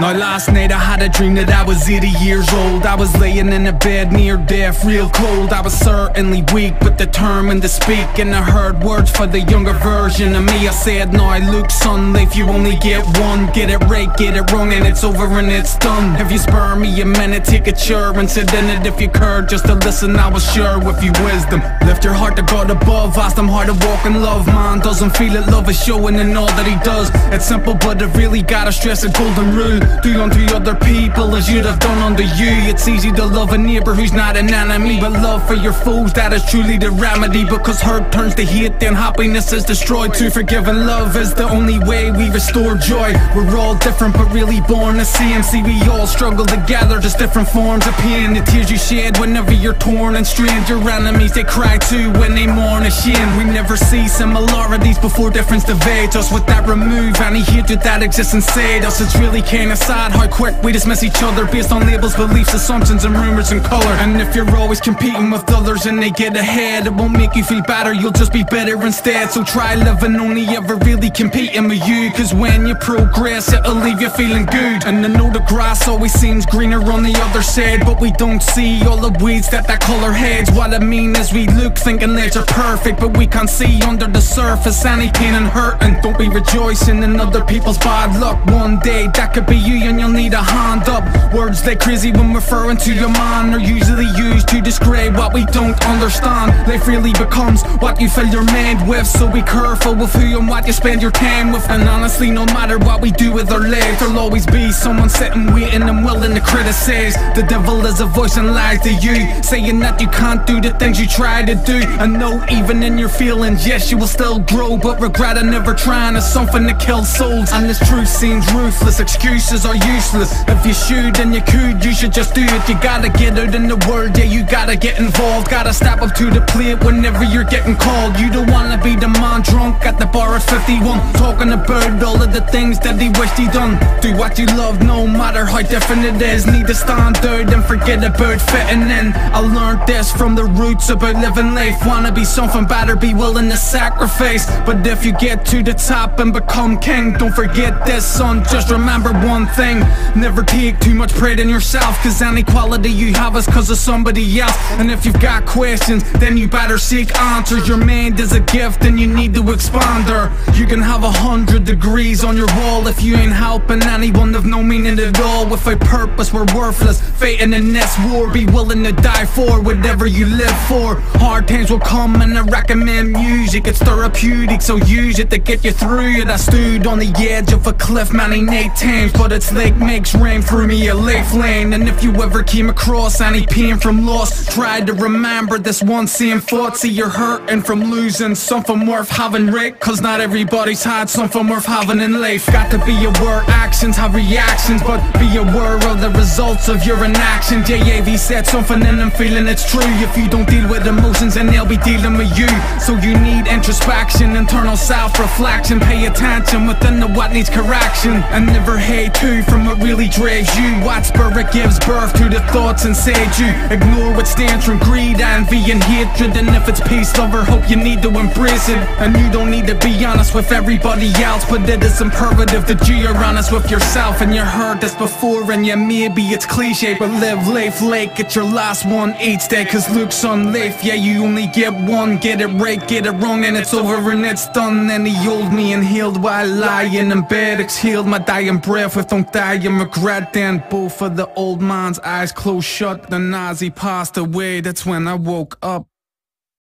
Now last night I had a dream that I was 80 years old. I was laying in a bed near death, real cold. I was certainly weak but determined to speak. And I heard words for the younger version of me. I said, now I look son, if you only get one Get it right, get it wrong and it's over and it's done. If you spur me a minute, take a chair and sit in it. If you could Just to listen, I was sure with your wisdom. Lift your heart to God above, ask them how to walk in love. Man doesn't feel it, love is showing in all that he does. It's simple but it really gotta stress a golden rule Do unto other people as you'd have done unto you. It's easy to love a neighbor who's not an enemy But love for your foes, that is truly the remedy Because hurt turns to hate, then happiness is destroyed. To forgive and love is the only way we restore joy. We're all different but really born the same. See we all struggle together, just different forms of pain. The tears you shed whenever you're torn and strained. Your enemies, they cry too when they mourn a shame. We never see similarities before difference divides us. With that remove any hatred that exists inside us It's really kinda sad how quick we dismiss each other Based on labels, beliefs, assumptions and rumors and color. And if you're always competing with others and they get ahead It won't make you feel better, you'll just be better instead. So try living only ever really competing with you Cause when you progress, it'll leave you feeling good. And I know the grass always seems greener on the other side But we don't see all the weeds that that color heads. What I mean is we look thinking that you're perfect But we can't see under the surface any pain and hurt. And don't be rejoicing in other people's bad luck. One day that could be and you'll need a hand up. Words they crazy when referring to your man Are usually used to describe what we don't understand. Life really becomes what you fill your mind with. So be careful with who and what you spend your time with. And honestly no matter what we do with our lives There'll always be someone sitting waiting and willing to criticize. The devil is a voice and lies to you Saying that you can't do the things you try to do. I know even in your feelings yes you will still grow. But regret of never trying is something that kills souls. And this truth seems ruthless, excuses are useless. If you should and you could, you should just do it. You gotta get out in the world, yeah you gotta get involved. Gotta step up to the plate whenever you're getting called. You don't wanna be the man drunk at the bar at 51 Talking about all of the things that he wished he done. Do what you love no matter how different it is. Need to stand out and forget about fitting in. I learned this from the roots about living life. Wanna be something better, be willing to sacrifice. But if you get to the top and become king Don't forget this son, just remember one thing. Never take too much pride in yourself Cause any quality you have is cause of somebody else. And if you've got questions, then you better seek answers. Your mind is a gift and you need to expand her. You can have a hundred degrees on your wall If you ain't helping anyone of no meaning at all. Without purpose we're worthless. Fighting in this war, be willing to die for Whatever you live for. Hard times will come and I recommend music. It's therapeutic so use it to get you through. It I stood on the edge of a cliff many night times But it's like makes rain through me a lifeline And if you ever came across any pain from loss Try to remember this one same thought. See you're hurting from losing something worth having right Cause not everybody's had something worth having in life. Got to be aware actions have reactions But be aware of the results of your inaction. JAV said something and I'm feeling it's true. If you don't deal with emotions then they'll be dealing with you. So you need introspection, internal self-reflection. Pay attention within the what needs correction. And never hate too from what really drives you. What spirit gives birth to the thoughts inside you Ignore what stands from greed, envy and hatred. And if it's peace, love or hope you need to embrace it. And you don't need to be honest with everybody else. But it is imperative that you are honest with yourself. And you heard this before and yeah maybe it's cliche But live life like it's your last one each day. Cause looks on life, yeah you only get one. Get it right, get it wrong and it's over and it's done. And he old me and healed while lying in bed Exhaled my dying breath with don't die in regret Then both of the old man's eyes closed shut. The Nazi passed away, that's when I woke up